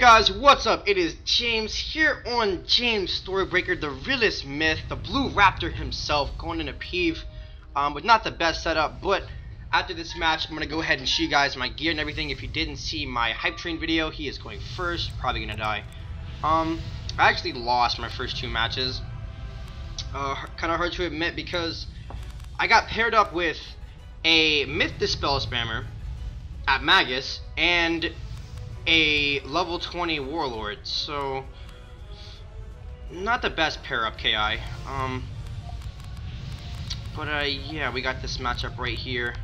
Guys, what's up? It is James here on James Storybreaker, the realest myth, the Blue Raptor himself, going in a peeve um, with not the best setup, but after this match, I'm going to go ahead and show you guys my gear and everything. If you didn't see my Hype Train video, he is going first, probably going to die. Um, I actually lost my first two matches. Uh, kind of hard to admit because I got paired up with a Myth Dispel Spammer at Magus and a level 20 Warlord, so not the best pair up KI. Um, but uh, yeah, we got this matchup right here.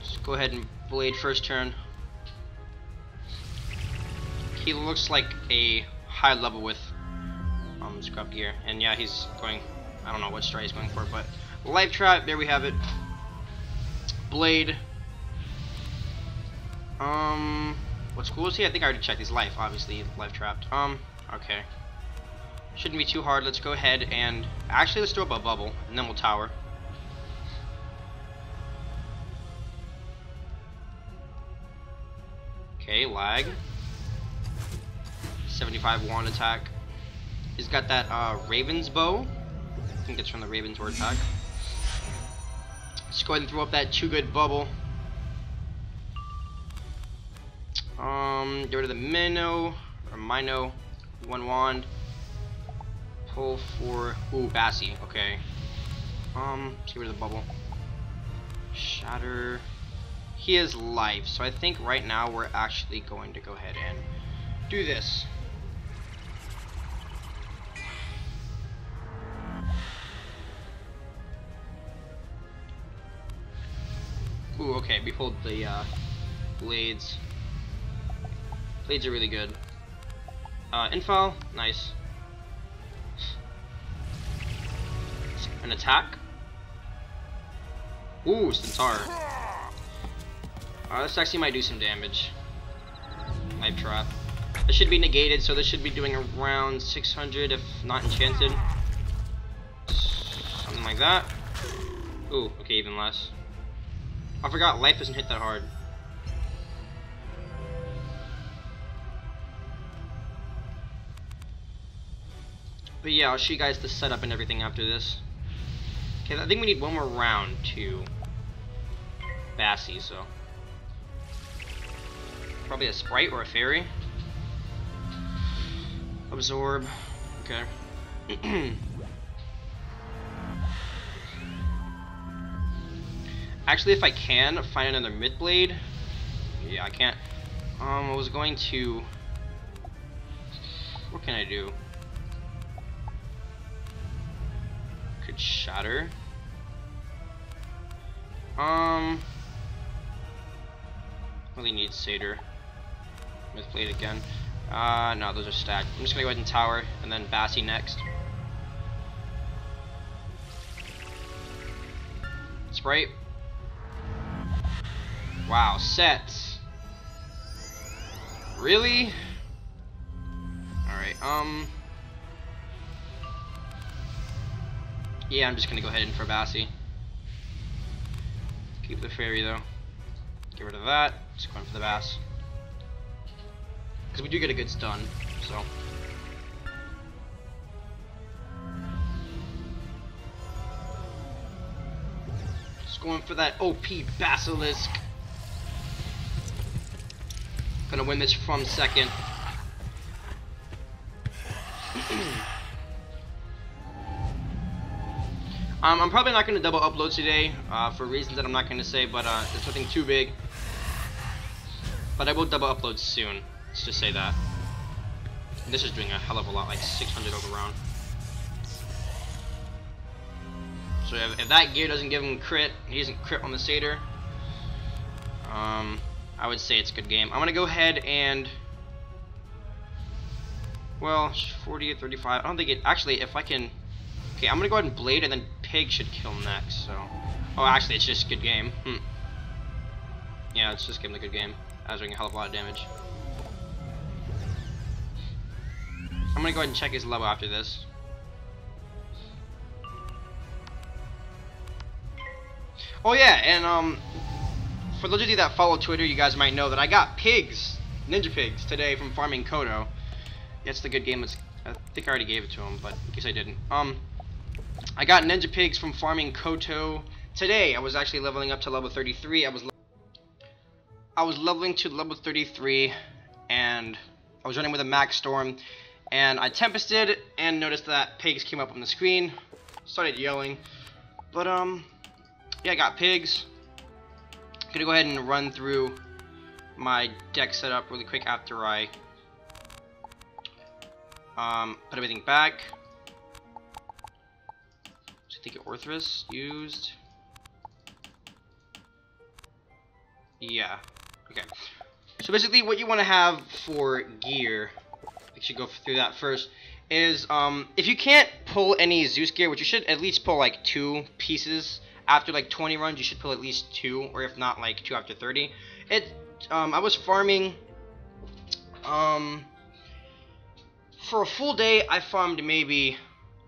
Just go ahead and blade first turn. He looks like a high level with um, scrub gear, and yeah, he's going. I don't know what strike he's going for, but life trap. There we have it. Blade. Um, what's cool is he? I think I already checked his life. Obviously, life trapped. Um, okay. Shouldn't be too hard. Let's go ahead and actually let's throw up a bubble, and then we'll tower. Okay, lag. 75 wand attack. He's got that uh, Raven's bow. I think it's from the Raven's word attack. Let's go ahead and throw up that too good bubble. Um, get rid of the Minnow, or Mino, one wand. Pull for, ooh, Bassy, okay. Um, let's get rid of the bubble. Shatter. He has life, so I think right now we're actually going to go ahead and do this. Ooh, okay, behold the uh, blades. Blades are really good. Uh, info, nice. An attack. Ooh, Centaur. Uh, this actually might do some damage. Life trap. This should be negated, so this should be doing around 600 if not enchanted. Something like that. Ooh, okay, even less. I forgot life doesn't hit that hard. But yeah, I'll show you guys the setup and everything after this. Okay, I think we need one more round to Bassy, so. Probably a Sprite or a Fairy. Absorb. Okay. Actually, if I can find another Myth Blade, yeah, I can't. Um, I was going to. What can I do? Shatter. Um, really need Satyr. Myth Blade again. Uh, no, those are stacked. I'm just gonna go ahead and tower, and then Bassy next. Sprite. Wow, sets. Really? Alright, um... Yeah, I'm just gonna go ahead in for Bassy. Keep the fairy though. Get rid of that. Just going for the bass. Because we do get a good stun, so. Just going for that OP Basilisk. Gonna win this from second. um, I'm probably not gonna double upload today uh, for reasons that I'm not gonna say, but uh, it's nothing too big. But I will double upload soon. Let's just say that. And this is doing a hell of a lot, like 600 over round. So if, if, that gear doesn't give him crit, he doesn't crit on the Satyr. Um, I would say it's a good game. I'm gonna go ahead and well, 40 or 35. I don't think it actually. If I can, okay, I'm gonna go ahead and blade, and then pig should kill next. So, oh, actually, it's just good game. Hmm. Yeah, let's just give him a good game. I was doing a hell of a lot of damage. I'm gonna go ahead and check his level after this. Oh yeah, and um, for those of you that follow Twitter, you guys might know that I got pigs Ninja Pigs today from Farming Koto. That's the good game. That's, I think I already gave it to him, but in case I didn't. Um, I got Ninja Pigs from Farming Koto today. I was actually leveling up to level 33. I was I was leveling to level 33, and I was running with a Max Storm, and I Tempested and noticed that pigs came up on the screen. Started yelling, but um, yeah, I got pigs. Gonna go ahead and run through my deck setup really quick after I um, put everything back. Think Orthrus used. Yeah. Okay. So basically what you want to have for gear, I should go through that first, is um, if you can't pull any Zeus gear, which you should at least pull like two pieces after like 20 runs, you should pull at least two, or if not like two after 30. It, um, I was farming, um, for a full day, I farmed maybe,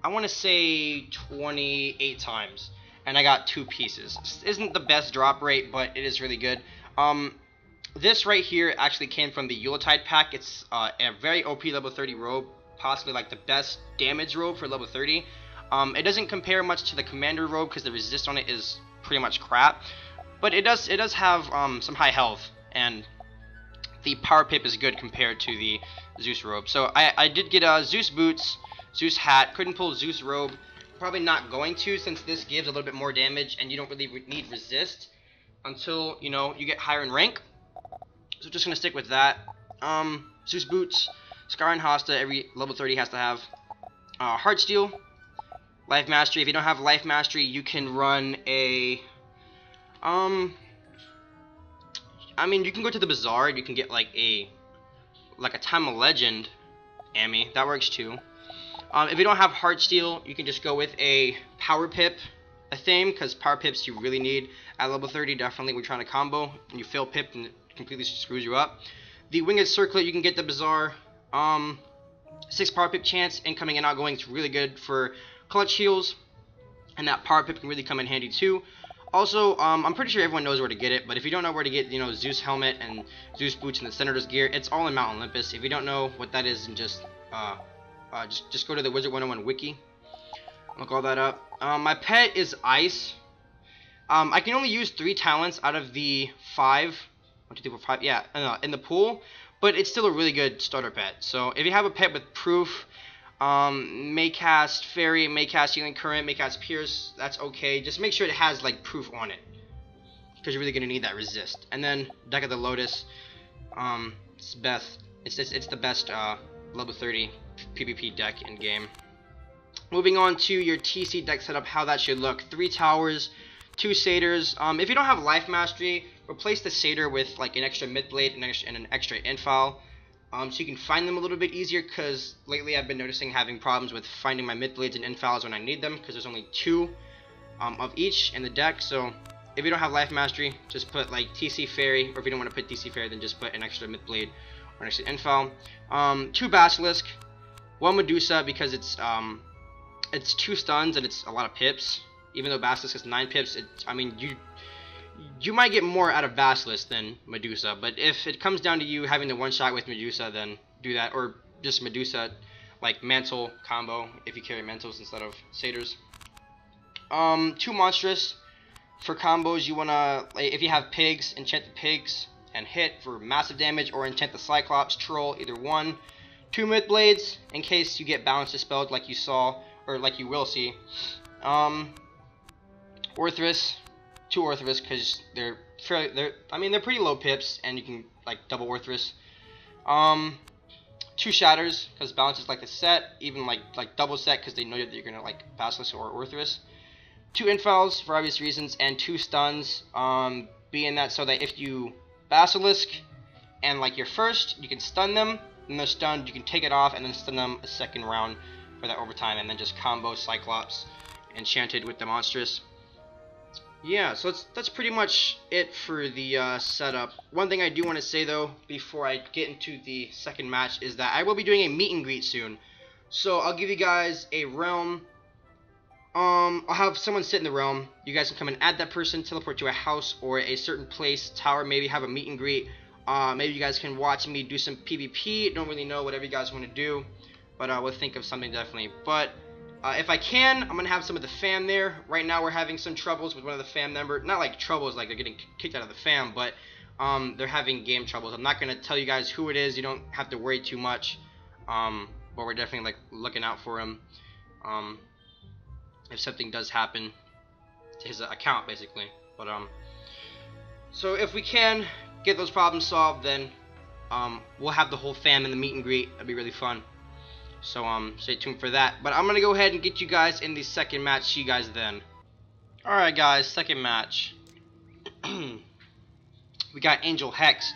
I want to say 28 times, and I got two pieces. This isn't the best drop rate, but it is really good. Um, this right here actually came from the Yuletide pack. It's uh, a very OP level 30 robe, possibly like the best damage robe for level 30. Um, it doesn't compare much to the Commander robe because the resist on it is pretty much crap, but it does it does have um, some high health and the power pip is good compared to the Zeus robe. So I, I did get uh, Zeus boots, Zeus hat, couldn't pull Zeus robe. Probably not going to since this gives a little bit more damage and you don't really re need resist until you know you get higher in rank. So just gonna stick with that. Um, Zeus boots, Scar and Hasta. Every level 30 has to have. Uh, Heartsteel, Life Mastery. If you don't have Life Mastery, you can run a. Um. I mean, you can go to the bazaar. and You can get like a, like a Time of Legend, Ami. That works too. Um, if you don't have Heartsteel, you can just go with a Power Pip, athame, because Power Pips you really need at level 30. Definitely, we're trying to combo, and you fail Pip, and it completely screws you up. The Winged Circlet, you can get the Bazaar. Um, six Power Pip chance, incoming and outgoing. It's really good for clutch heals, and that Power Pip can really come in handy too. Also, um, I'm pretty sure everyone knows where to get it, but if you don't know where to get, you know, Zeus helmet and Zeus boots and the Senator's gear, it's all in Mount Olympus. If you don't know what that is, and just, uh, uh, just, just go to the Wizard 101 wiki. Look all that up. Um, my pet is Ice. Um, I can only use three talents out of the five. One, two, three, four, five. Yeah, uh, in the pool, but it's still a really good starter pet. So if you have a pet with proof, um, may cast Fairy, may cast Healing Current, may cast Pierce, that's okay. Just make sure it has like proof on it. Because you're really going to need that resist. And then Deck of the Lotus, um, it's best. It's, it's, it's the best uh, level 30 PvP deck in game. Moving on to your TC deck setup, how that should look. Three towers, two satyrs. Um, if you don't have life mastery, replace the satyr with like an extra myth blade and, and an extra infile um, so you can find them a little bit easier because lately I've been noticing having problems with finding my myth blades and infiles when I need them because there's only two um, of each in the deck so if you don't have life mastery just put like TC fairy or if you don't want to put TC fairy then just put an extra myth blade or an extra infile um, two basilisk one medusa because it's um, it's two stuns and it's a lot of pips. Even though basilisk has nine pips it, I mean you you might get more out of Basilisk than Medusa, but if it comes down to you having the one shot with Medusa, then do that, or just Medusa, like Mantle combo, if you carry Mantles instead of Satyrs. Um, two Monstrous, for combos. You wanna, like, if you have Pigs, enchant the Pigs and hit for massive damage, or enchant the Cyclops, Troll, either one. Two Myth Blades, in case you get Balance Dispelled like you saw, or like you will see. Um, Orthrus, two Orthrus because they're fairly, they're I mean they're pretty low pips and you can like double Orthrus. Um, two Shatters because balance is like a set, even like like double set because they know that you're gonna like Basilisk or Orthrus. Two Infiles for obvious reasons and two stuns. Um, being that so that if you Basilisk and like your first, you can stun them. And they're stunned, you can take it off and then stun them a second round for that overtime, and then just combo Cyclops enchanted with the monstrous. Yeah, so that's, that's pretty much it for the uh, setup. One thing I do want to say, though, before I get into the second match, is that I will be doing a meet and greet soon. So I'll give you guys a realm. Um, I'll have someone sit in the realm. You guys can come and add that person, teleport to a house or a certain place, tower, maybe have a meet and greet. Uh, maybe you guys can watch me do some PvP. Don't really know whatever you guys want to do, but uh, we'll think of something definitely. But uh, if I can, I'm gonna have some of the fam there. Right now, we're having some troubles with one of the fam members. Not like troubles, like they're getting kicked out of the fam, but um, they're having game troubles. I'm not gonna tell you guys who it is. You don't have to worry too much. Um, but we're definitely like looking out for him. Um, if something does happen to his account, basically. But um, so if we can get those problems solved, then um, we'll have the whole fam in the meet and greet. That'd be really fun. So um, stay tuned for that. But I'm gonna go ahead and get you guys in the second match. See you guys then. All right, guys, second match. we got Angel Hex.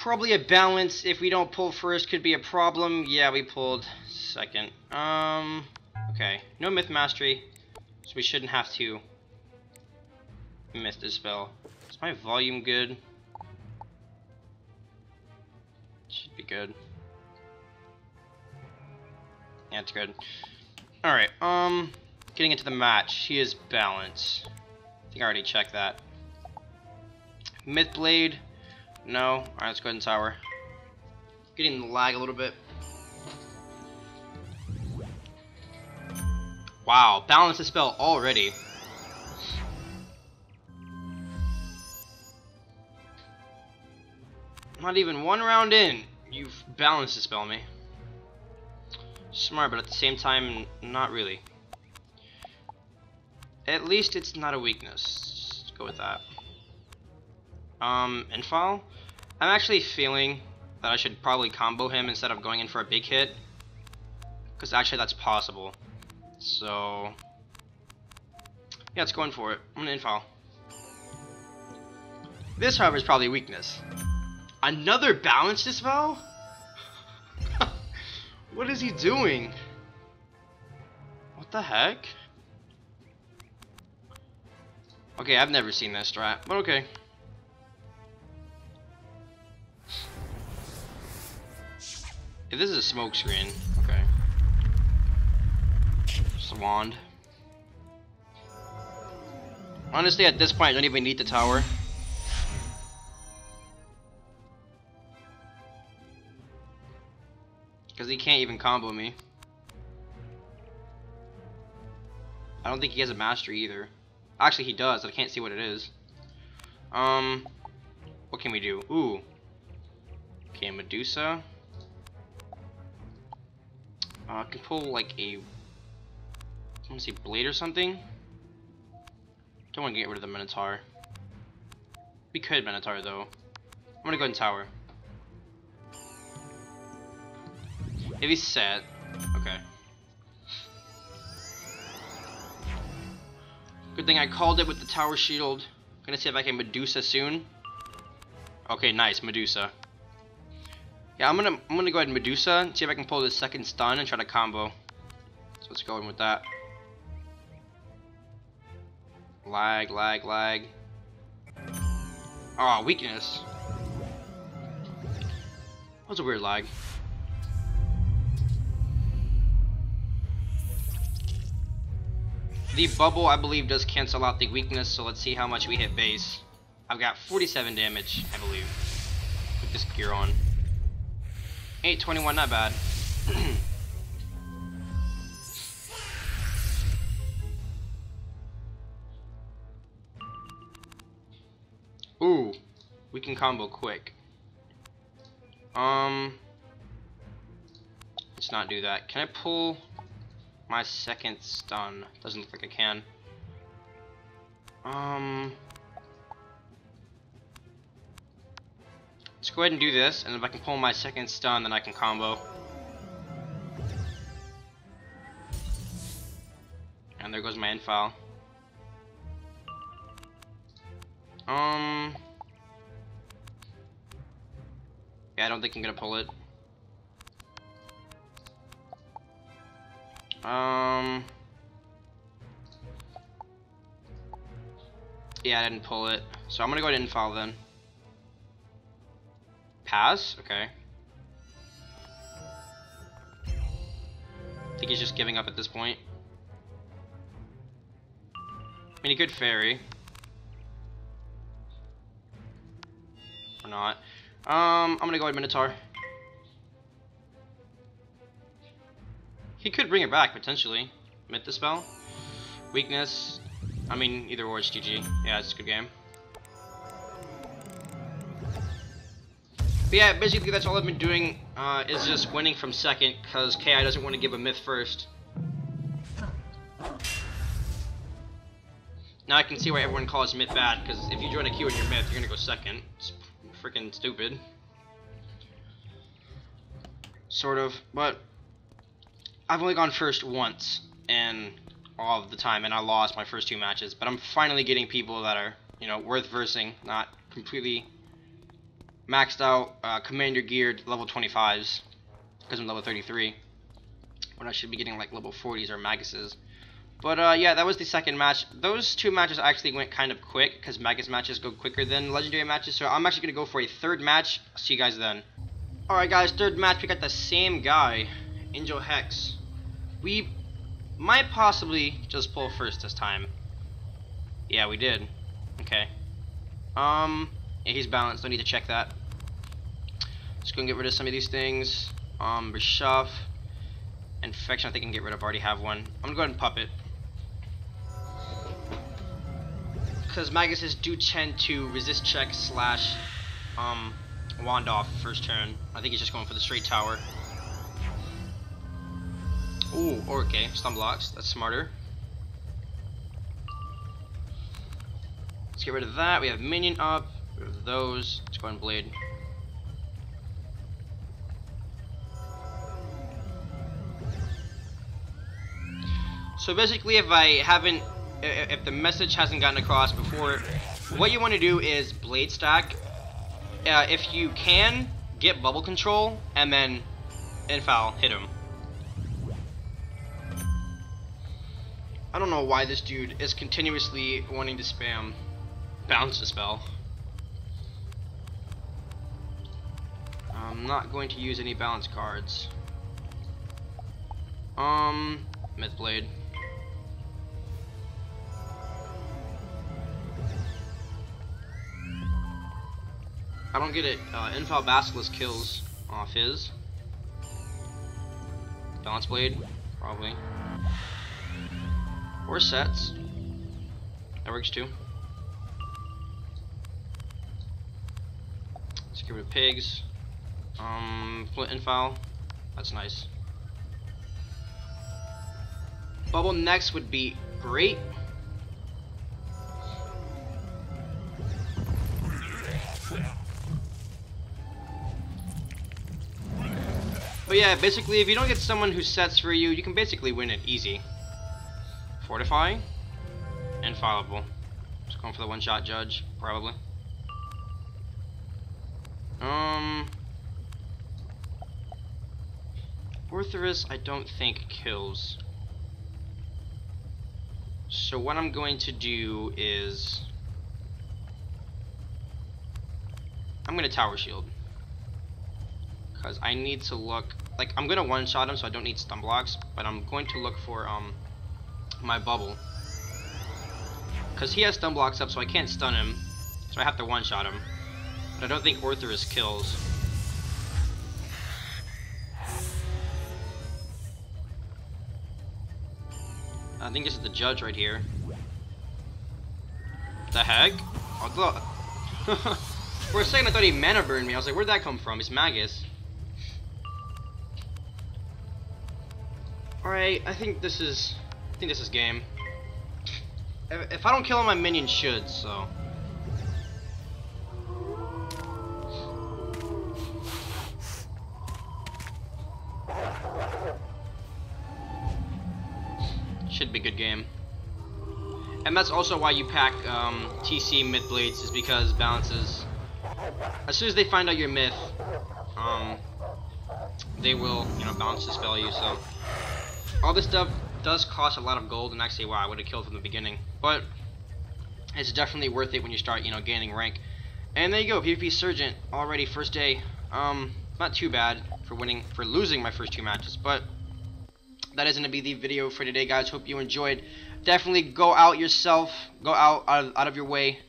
Probably a balance. If we don't pull first, could be a problem. Yeah, we pulled second. Um, okay. No Myth Mastery, so we shouldn't have to miss this spell. Is my volume good? Should be good. Yeah, it's good. Alright, um, getting into the match. He is balance. I think I already checked that. Myth Blade. No. Alright, let's go ahead and tower. Getting the lag a little bit. Wow, balance dispel already. Not even one round in, you've balanced the spell me. Smart, but at the same time, not really. At least it's not a weakness. Let's go with that. Um, Infile? I'm actually feeling that I should probably combo him instead of going in for a big hit. Because actually that's possible. So... Yeah, it's going for it. I'm gonna infile. This, however, is probably a weakness. Another balance dispel? what is he doing? What the heck? Okay, I've never seen that strat, but okay. If this is a smoke wand. Honestly, at this point, I don't even need the tower. Because he can't even combo me. I don't think he has a mastery either. Actually, he does. I can't see what it is. Um, what can we do? Ooh. Okay, Medusa. Uh, I can pull like a, I want to say blade or something. Don't want to get rid of the Minotaur. We could Minotaur though. I'm gonna go in tower. If he's set, okay. Good thing I called it with the tower shield. Gonna see if I can Medusa soon. Okay, nice, Medusa. Yeah, I'm gonna I'm gonna go ahead and Medusa and see if I can pull this second stun and try to combo. So let's go in with that. Lag, lag, lag. Oh, weakness. That was a weird lag. The bubble, I believe, does cancel out the weakness, so let's see how much we hit base. I've got 47 damage, I believe, with this gear on. 821, not bad. we can combo quick. Um, let's not do that. Can I pull my second stun. Doesn't look like I can. Um, let's go ahead and do this, and if I can pull my second stun, then I can combo. And there goes my infile. Um, yeah, I don't think I'm gonna pull it. Um. Yeah, I didn't pull it. So I'm gonna go ahead and follow then. Pass? Okay. I think he's just giving up at this point. I mean, he could fairy. Or not. Um, I'm gonna go with Minotaur. He could bring it back, potentially. Myth spell. Weakness. I mean, either or, it's GG. Yeah, it's a good game. But yeah, basically that's all I've been doing, uh, is just winning from second, because KI doesn't want to give a myth first. Now I can see why everyone calls myth bad, because if you join a queue in your myth, you're gonna go second. It's freaking stupid. Sort of, but I've only gone first once, and all of the time, and I lost my first two matches, but I'm finally getting people that are, you know, worth versing, not completely maxed out uh, commander geared level 25s because I'm level 33 when I should be getting like level 40s or Maguses. But uh, yeah, that was the second match. Those two matches actually went kind of quick because Magus matches go quicker than legendary matches. So I'm actually going to go for a third match. See you guys then. Alright guys, third match. We got the same guy, Angel Hex. We might possibly just pull first this time. Yeah, we did. Okay. Um, yeah, he's balanced. Don't need to check that. Just gonna get rid of some of these things. Um, Reshuff. Infection, I think I can get rid of. already have one. I'm gonna go ahead and Puppet. Because Maguses do tend to resist check slash um, wand off first turn. I think he's just going for the straight tower. Ooh, okay, stun blocks. That's smarter. Let's get rid of that. We have minion up those. Let's go and blade. So basically, if I haven't, if the message hasn't gotten across before, what you want to do is blade stack. Uh, if you can, get bubble control, and then infoul, hit him. I don't know why this dude is continuously wanting to spam bounce spell. I'm not going to use any balance cards. Um, Mythblade. I don't get it. Uh, Infoul Basilisk kills off his. Balance Blade, probably. Or sets. That works too. Let's get rid of pigs. Um, flint foul. That's nice. Bubble next would be great. But yeah, basically, if you don't get someone who sets for you, you can basically win it easy. Fortify. Infallible. Just going for the one-shot judge, probably. Um... Orthrus, I don't think kills. So what I'm going to do is... I'm going to Tower Shield. Because I need to look... Like, I'm going to one-shot him, so I don't need stun blocks. But I'm going to look for um my bubble. Because he has stun blocks up, so I can't stun him. So I have to one-shot him. But I don't think Orthrus kills. I think this is the judge right here. The heck? Oh, For a second I thought he mana burned me. I was like, where'd that come from? It's Magus. Alright, I think this is... I think this is game. If, if I don't kill him, my minion should, so... Should be good game. And that's also why you pack um, TC Myth Blades, is because balances. As soon as they find out your myth, um, they will, you know, balance dispel you. So all this stuff does cost a lot of gold, and I actually, wow, I would have killed from the beginning. But it's definitely worth it when you start, you know, gaining rank. And there you go, PvP Sergeant already first day. Um, not too bad for winning, for losing my first two matches, but that is going to be the video for today, guys. Hope you enjoyed. Definitely go out yourself, go out, out, out of your way,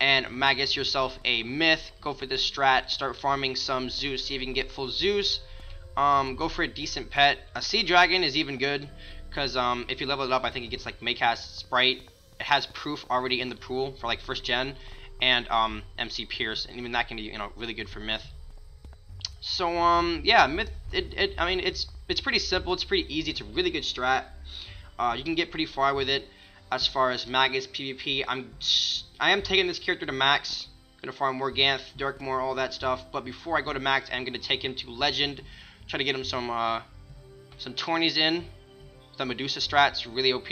and Magus yourself a myth. Go for this strat. Start farming some Zeus. See if you can get full Zeus. Um, go for a decent pet. A Sea Dragon is even good because um, if you level it up, I think it gets like Maycast Sprite. It has proof already in the pool for like first gen, and um, MC Pierce, and even that can be you know really good for Myth. So um, yeah, Myth. It, it I mean it's it's pretty simple. It's pretty easy. It's a really good strat. Uh, you can get pretty far with it. As far as Magus PvP, I'm I am taking this character to max. Gonna farm more Morganth, Darkmoor, all that stuff. But before I go to max, I'm gonna take him to Legend. Try to get him some uh, some 20s in. The Medusa strat's really OP.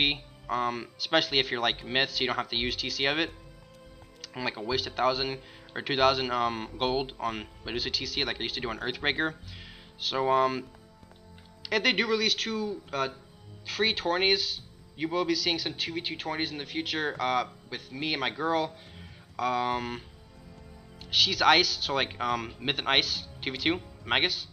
Um, especially if you're like Myth, so you don't have to use TC of it. And like a waste a thousand or 2,000 um, gold on Medusa TC, like I used to do on Earthbreaker. So um, if they do release two uh, free tourneys you will be seeing some 2v2 tourneys in the future uh, with me and my girl. Um, she's ice, so like um, myth and ice 2v2, Magus.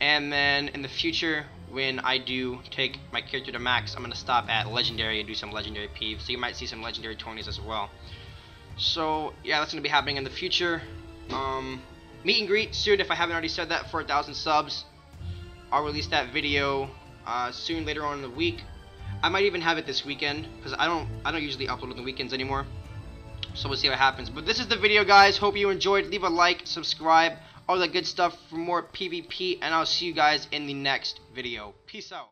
And then in the future, when I do take my character to max, I'm going to stop at legendary and do some legendary peeves. So you might see some legendary tourneys as well. So yeah, that's going to be happening in the future. Um, meet and greet soon if I haven't already said that for a thousand subs. I'll release that video uh, soon later on in the week. I might even have it this weekend because I don't I don't usually upload on the weekends anymore. So we'll see what happens. But this is the video, guys. Hope you enjoyed. Leave a like, subscribe, all that good stuff for more PvP, and I'll see you guys in the next video. Peace out.